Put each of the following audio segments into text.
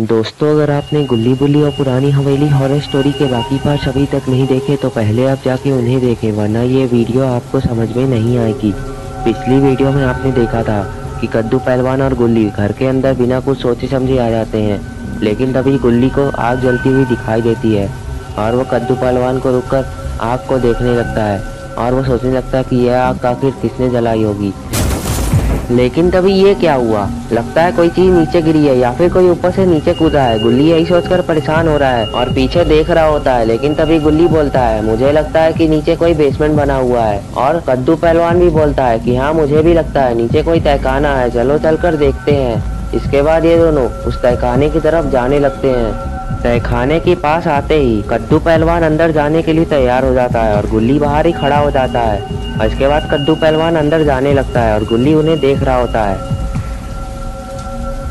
दोस्तों, अगर आपने गुल्ली बुल्ली और पुरानी हवेली हॉरर स्टोरी के बाकी पार्ट अभी तक नहीं देखे तो पहले आप जाके उन्हें देखें, वरना ये वीडियो आपको समझ में नहीं आएगी। पिछली वीडियो में आपने देखा था कि कद्दू पहलवान और गुल्ली घर के अंदर बिना कुछ सोचे समझे आ जाते हैं, लेकिन तभी गुल्ली को आग जलती हुई दिखाई देती है, और वो कद्दू पहलवान को रुककर आग को देखने लगता है, और वो सोचने लगता है कि यह आग आखिर किसने जलाई होगी। लेकिन तभी ये क्या हुआ? लगता है कोई चीज़ नीचे गिरी है या फिर कोई ऊपर से नीचे कूदा है। गुल्ली यही सोचकर परेशान हो रहा है और पीछे देख रहा होता है, लेकिन तभी गुल्ली बोलता है, मुझे लगता है कि नीचे कोई बेसमेंट बना हुआ है। और कद्दू पहलवान भी बोलता है कि हाँ मुझे भी लगता है, नीचे कोई तहखाना है। चलो, चलकर देखते हैं। इसके बाद ये दोनों उस तहखाने की तरफ़ जाने लगते हैं। तहखाने के पास आते ही कद्दू पहलवान अंदर जाने के लिए तैयार हो जाता है और गुल्ली बाहर ही खड़ा हो जाता है। और इसके बाद कद्दू पहलवान अंदर जाने लगता है और गुल्ली उन्हें देख रहा होता है।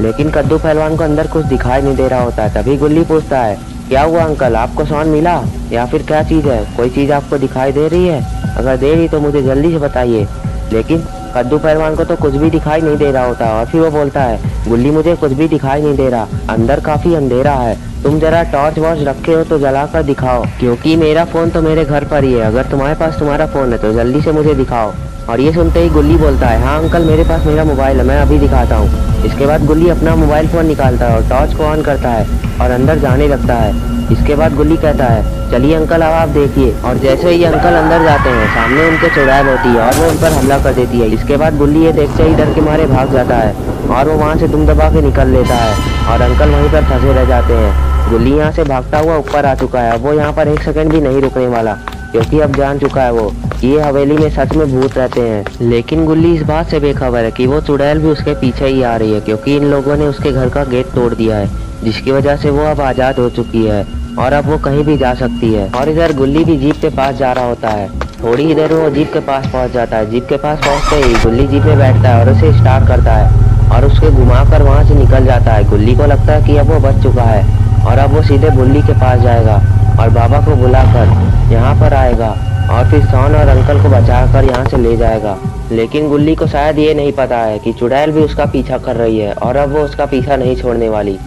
लेकिन कद्दू पहलवान को अंदर कुछ दिखाई नहीं दे रहा होता है। तभी गुल्ली पूछता है, क्या हुआ अंकल? आपको सौन मिला? या फिर क्या चीज़ है? कोई चीज़ आपको दिखाई दे रही है? अगर दे रही तो मुझे जल्दी से बताइए। लेकिन कद्दू पहलवान को तो कुछ भी दिखाई नहीं दे रहा होता और फिर वो बोलता है, गुल्ली मुझे कुछ भी दिखाई नहीं दे रहा। अंदर काफ़ी अंधेरा है। तुम जरा टॉर्च वॉर्च रखे हो तो जला कर दिखाओ, क्योंकि मेरा फ़ोन तो मेरे घर पर ही है। अगर तुम्हारे पास तुम्हारा फ़ोन है तो जल्दी से मुझे दिखाओ। और ये सुनते ही गुल्ली बोलता है हाँ अंकल, मेरे पास मेरा मोबाइल है, मैं अभी दिखाता हूँ। इसके बाद गुल्ली अपना मोबाइल फ़ोन निकालता है और टॉर्च को ऑन करता है और अंदर जाने लगता है। इसके बाद गुल्ली कहता है, चलिए अंकल, अब आप देखिए। और जैसे ही अंकल अंदर जाते हैं, सामने उनके चुड़ैल होती है और वो उन पर हमला कर देती है। इसके बाद गुल्ली ये देखते ही डर के मारे भाग जाता है और वो वहाँ से दुम दबा के निकल लेता है और अंकल वहीं पर फंसे रह जाते हैं। गुल्ली यहाँ से भागता हुआ ऊपर आ चुका है। वो यहाँ पर एक सेकंड भी नहीं रुकने वाला, क्योंकि अब जान चुका है वो ये हवेली में सच में भूत रहते हैं। लेकिन गुल्ली इस बात से बेखबर है कि वो चुड़ैल भी उसके पीछे ही आ रही है, क्योंकि इन लोगों ने उसके घर का गेट तोड़ दिया है, जिसकी वजह से वो अब आज़ाद हो चुकी है और अब वो कहीं भी जा सकती है। और इधर गुल्ली भी जीप के पास जा रहा होता है। थोड़ी में वो जीप के पास पहुँच जाता है। जीप के पास पहुँचते ही गुल्ली जीप में बैठता है और उसे स्टार्ट करता है और उसके घुमा कर वहाँ से निकल जाता है। गुल्ली को लगता है कि अब वो बच चुका है। और अब वो सीधे बुल्ली के पास जाएगा और बाबा को बुलाकर यहाँ पर आएगा और फिर सोन और अंकल को बचाकर यहाँ से ले जाएगा। लेकिन गुल्ली को शायद ये नहीं पता है कि चुड़ैल भी उसका पीछा कर रही है और अब वो उसका पीछा नहीं छोड़ने वाली।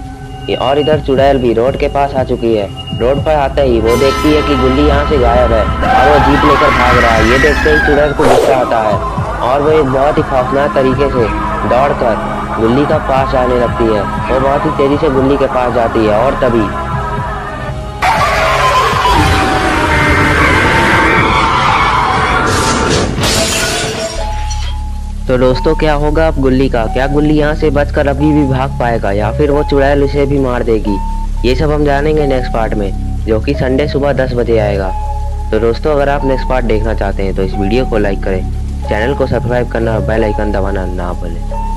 और इधर चुड़ैल भी रोड के पास आ चुकी है। रोड पर आते ही वो देखती है कि गुल्ली यहाँ से गायब है और वो जीप लेकर भाग रहा है। ये देखते ही चुड़ैल को गुस्सा आता है और वो एक बहुत ही खौफनाक तरीके से दौड़कर गुल्ली का पास आने लगती है वो बहुत ही तेज़ी से गुल्ली के पास जाती है और तभी तो दोस्तों, क्या होगा अब गुल्ली का? क्या गुल्ली यहाँ से बचकर अभी भी भाग पाएगा या फिर वो चुड़ैल उसे भी मार देगी? ये सब हम जानेंगे नेक्स्ट पार्ट में, जो कि संडे सुबह 10 बजे आएगा। तो दोस्तों, अगर आप नेक्स्ट पार्ट देखना चाहते हैं तो इस वीडियो को लाइक करें। चैनल को सब्सक्राइब करना और बेल आइकन दबाना ना भूलें।